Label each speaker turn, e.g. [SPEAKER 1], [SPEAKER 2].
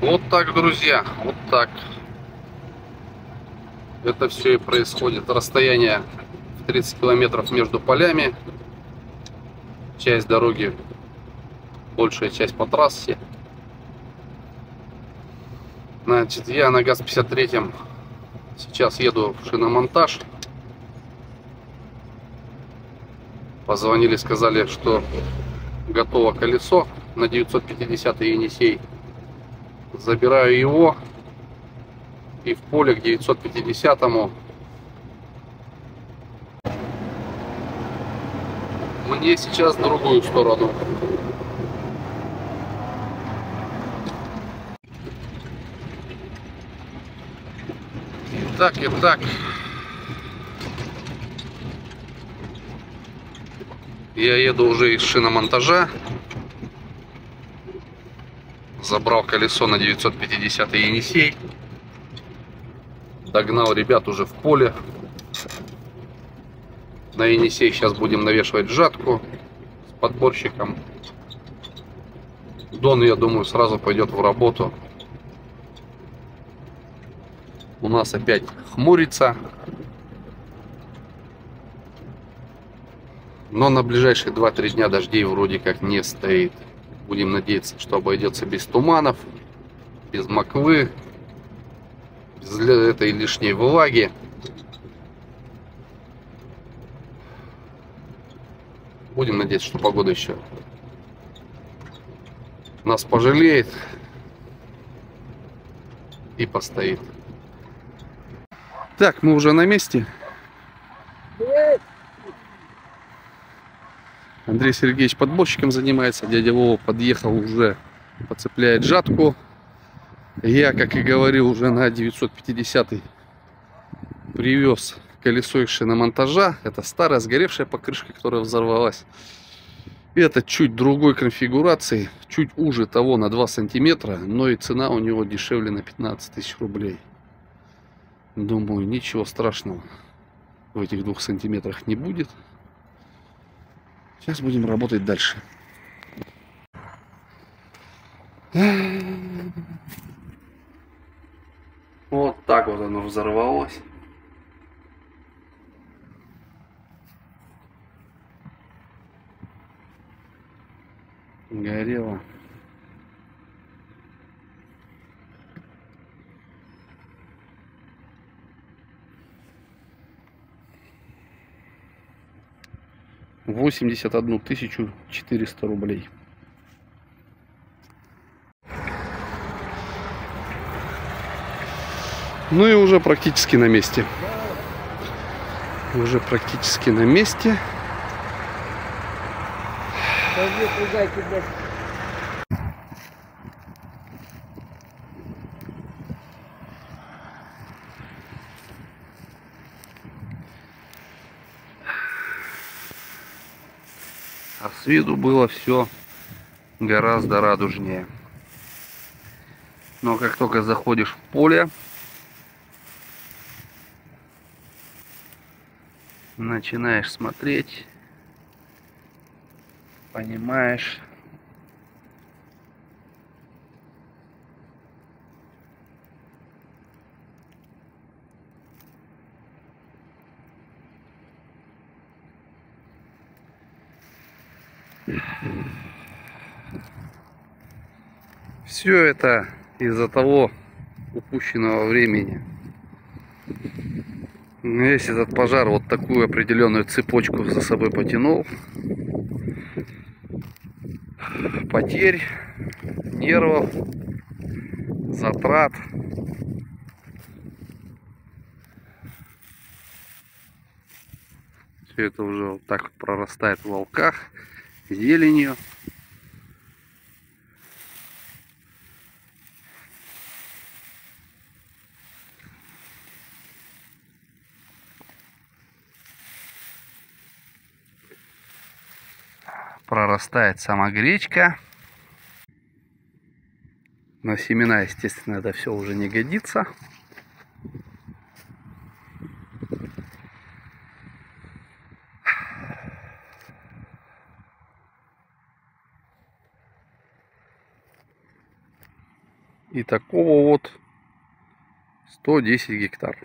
[SPEAKER 1] Вот так, друзья, вот так. Это все и происходит. Расстояние в 30 километров между полями. Часть дороги, большая часть по трассе. Значит, я на ГАЗ-53 сейчас еду в шиномонтаж. Позвонили, сказали, что готово колесо на 950 Енисей. Забираю его и в поле к 950 -му мне сейчас в другую сторону. Так и так. Я еду уже из шиномонтажа. Забрал колесо на 950 Енисей. Догнал ребят уже в поле. На Енисей сейчас будем навешивать жатку с подборщиком. Дон, я думаю, сразу пойдет в работу. У нас опять хмурится. Но на ближайшие 2-3 дня дождей вроде как не стоит. Будем надеяться, что обойдется без туманов, без моквы, без этой лишней влаги. Будем надеяться, что погода еще нас пожалеет и постоит. Так, мы уже на месте. Андрей Сергеевич подборщиком занимается. Дядя Вова подъехал уже, подцепляет жатку. Я, как и говорил, уже на 950 привез колесо из шиномонтажа. Это старая сгоревшая покрышка, которая взорвалась. Это чуть другой конфигурации, чуть уже того на 2 сантиметра, но и цена у него дешевле на 15 тысяч рублей. Думаю, ничего страшного в этих двух сантиметрах не будет. Сейчас будем работать дальше. Вот так вот оно взорвалось. Горело. Восемьдесят одну тысячу четыреста рублей. Ну и уже практически на месте. Уже практически на месте. А с виду было все гораздо радужнее. Но как только заходишь в поле, начинаешь смотреть, понимаешь, Все это из-за того упущенного времени. Весь этот пожар вот такую определенную цепочку за собой потянул. Потерь, нервов, затрат. Все это уже вот так вот прорастает в волках, зеленью. прорастает сама гречка. На семена, естественно, это все уже не годится. И такого вот 110 гектар.